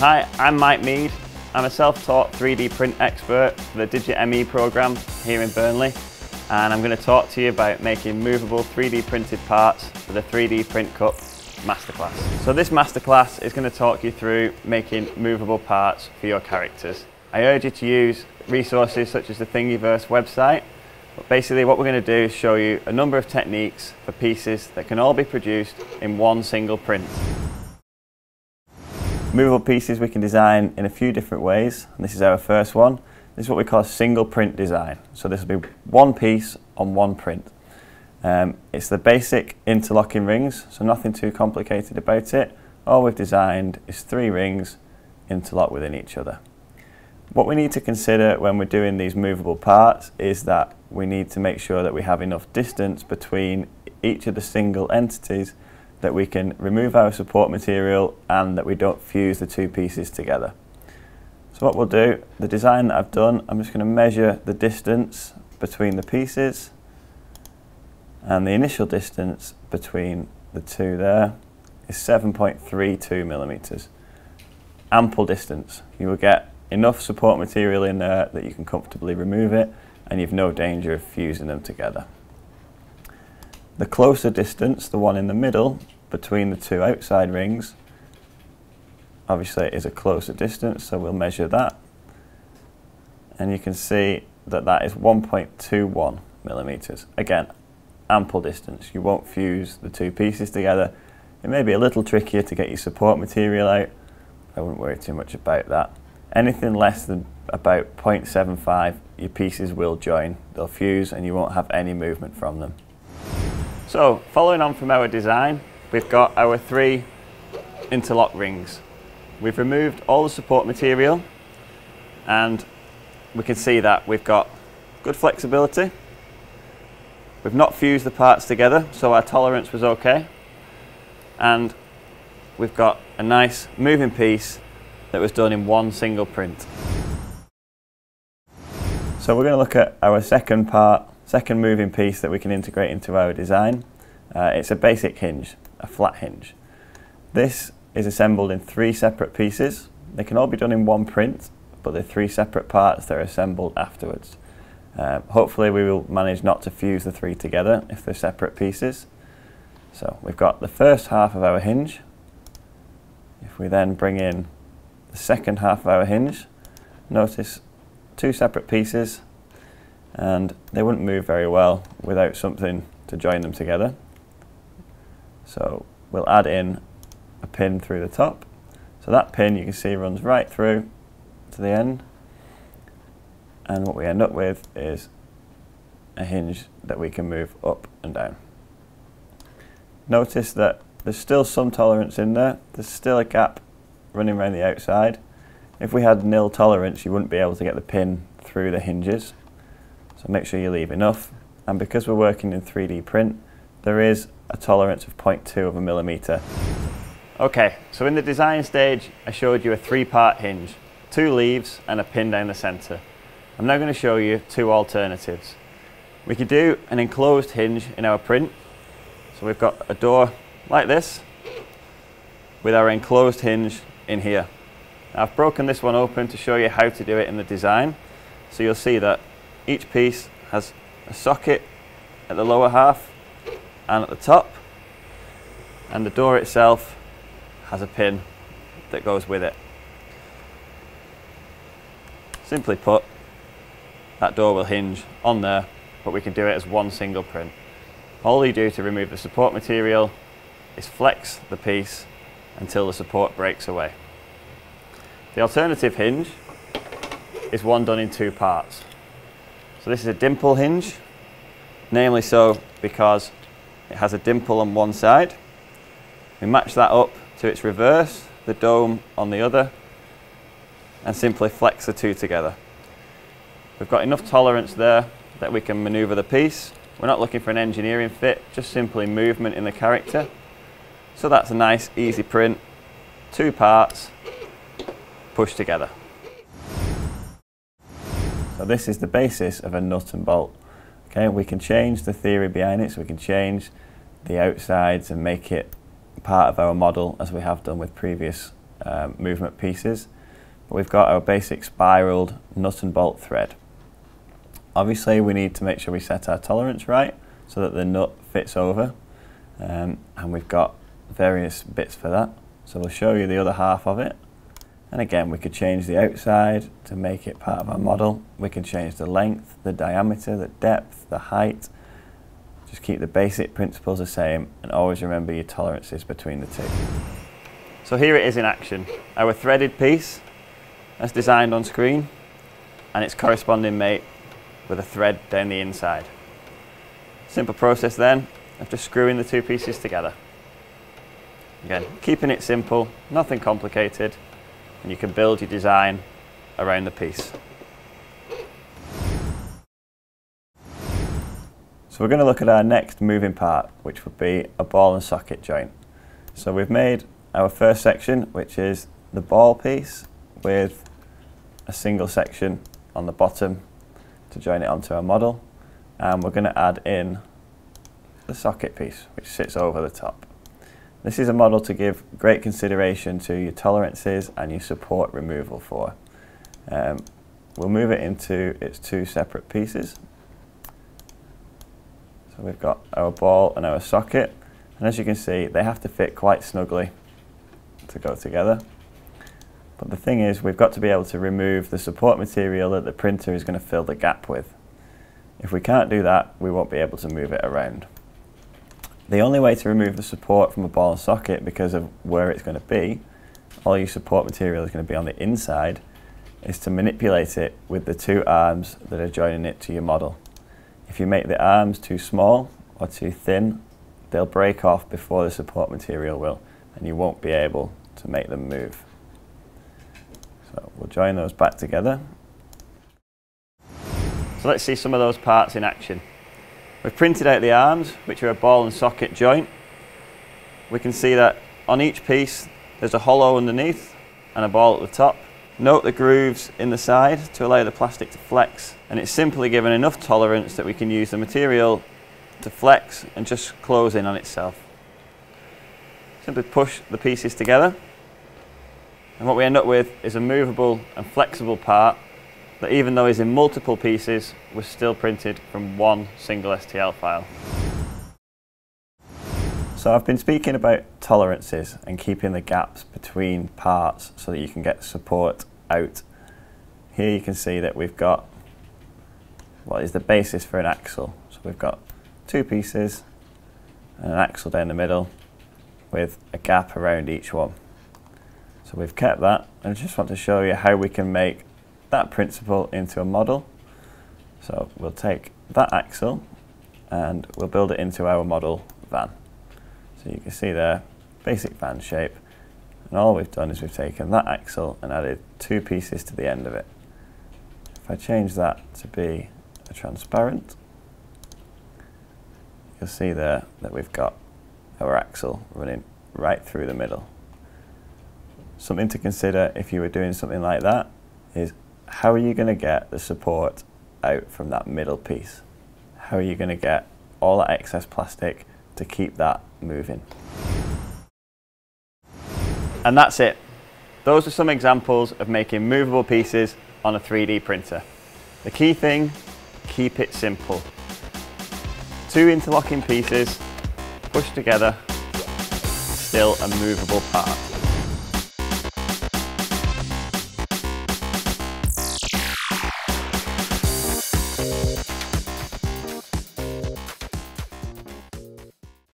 Hi, I'm Mike Mead. I'm a self-taught 3D print expert for the Digit ME program here in Burnley and I'm going to talk to you about making movable 3D printed parts for the 3D Print Cup Masterclass. So this masterclass is going to talk you through making movable parts for your characters. I urge you to use resources such as the Thingiverse website but basically what we're going to do is show you a number of techniques for pieces that can all be produced in one single print. Movable pieces we can design in a few different ways. And this is our first one. This is what we call a single print design. So this will be one piece on one print. Um, it's the basic interlocking rings, so nothing too complicated about it. All we've designed is three rings interlocked within each other. What we need to consider when we're doing these movable parts is that we need to make sure that we have enough distance between each of the single entities that we can remove our support material and that we don't fuse the two pieces together. So what we'll do, the design that I've done, I'm just going to measure the distance between the pieces and the initial distance between the two there is 7.32 millimeters. Ample distance. You will get enough support material in there that you can comfortably remove it and you've no danger of fusing them together. The closer distance, the one in the middle, between the two outside rings, obviously is a closer distance, so we'll measure that. And you can see that that is 1.21 millimeters. Again, ample distance. You won't fuse the two pieces together. It may be a little trickier to get your support material out. I wouldn't worry too much about that. Anything less than about 0.75, your pieces will join. They'll fuse and you won't have any movement from them. So following on from our design, we've got our three interlock rings. We've removed all the support material and we can see that we've got good flexibility. We've not fused the parts together, so our tolerance was okay. And we've got a nice moving piece that was done in one single print. So we're going to look at our second part Second moving piece that we can integrate into our design, uh, it's a basic hinge, a flat hinge. This is assembled in three separate pieces. They can all be done in one print, but they're three separate parts that are assembled afterwards. Uh, hopefully we will manage not to fuse the three together if they're separate pieces. So we've got the first half of our hinge. If we then bring in the second half of our hinge, notice two separate pieces and they wouldn't move very well without something to join them together. So we'll add in a pin through the top. So that pin you can see runs right through to the end and what we end up with is a hinge that we can move up and down. Notice that there's still some tolerance in there, there's still a gap running around the outside. If we had nil tolerance you wouldn't be able to get the pin through the hinges so make sure you leave enough. And because we're working in 3D print, there is a tolerance of 0.2 of a millimetre. Okay, so in the design stage, I showed you a three-part hinge, two leaves and a pin down the centre. I'm now going to show you two alternatives. We could do an enclosed hinge in our print. So we've got a door like this with our enclosed hinge in here. Now I've broken this one open to show you how to do it in the design. So you'll see that each piece has a socket at the lower half and at the top and the door itself has a pin that goes with it. Simply put, that door will hinge on there, but we can do it as one single print. All you do to remove the support material is flex the piece until the support breaks away. The alternative hinge is one done in two parts. So this is a dimple hinge, namely so because it has a dimple on one side. We match that up to its reverse, the dome on the other, and simply flex the two together. We've got enough tolerance there that we can maneuver the piece. We're not looking for an engineering fit, just simply movement in the character. So that's a nice easy print, two parts, pushed together. So this is the basis of a nut and bolt. Okay, we can change the theory behind it, so we can change the outsides and make it part of our model as we have done with previous um, movement pieces. But we've got our basic spiraled nut and bolt thread. Obviously we need to make sure we set our tolerance right so that the nut fits over um, and we've got various bits for that. So we'll show you the other half of it. And again, we could change the outside to make it part of our model. We can change the length, the diameter, the depth, the height. Just keep the basic principles the same and always remember your tolerances between the two. So here it is in action. Our threaded piece as designed on screen and its corresponding mate with a thread down the inside. Simple process then of just screwing the two pieces together. Again, keeping it simple, nothing complicated, and you can build your design around the piece. So we're going to look at our next moving part, which would be a ball and socket joint. So we've made our first section, which is the ball piece with a single section on the bottom to join it onto our model. And we're going to add in the socket piece, which sits over the top. This is a model to give great consideration to your tolerances and your support removal for. Um, we'll move it into its two separate pieces. So we've got our ball and our socket, and as you can see, they have to fit quite snugly to go together. But the thing is, we've got to be able to remove the support material that the printer is going to fill the gap with. If we can't do that, we won't be able to move it around. The only way to remove the support from a ball and socket because of where it's going to be, all your support material is going to be on the inside, is to manipulate it with the two arms that are joining it to your model. If you make the arms too small or too thin, they'll break off before the support material will, and you won't be able to make them move. So we'll join those back together. So let's see some of those parts in action. We've printed out the arms, which are a ball and socket joint. We can see that on each piece there's a hollow underneath and a ball at the top. Note the grooves in the side to allow the plastic to flex and it's simply given enough tolerance that we can use the material to flex and just close in on itself. Simply push the pieces together and what we end up with is a movable and flexible part that even though it's in multiple pieces, was still printed from one single STL file. So I've been speaking about tolerances and keeping the gaps between parts so that you can get support out. Here you can see that we've got what is the basis for an axle. So we've got two pieces and an axle down the middle with a gap around each one. So we've kept that and I just want to show you how we can make that principle into a model. So we'll take that axle and we'll build it into our model van. So you can see there, basic van shape. And all we've done is we've taken that axle and added two pieces to the end of it. If I change that to be a transparent, you'll see there that we've got our axle running right through the middle. Something to consider if you were doing something like that is how are you going to get the support out from that middle piece? How are you going to get all that excess plastic to keep that moving? And that's it. Those are some examples of making movable pieces on a 3D printer. The key thing, keep it simple. Two interlocking pieces, pushed together, still a movable part.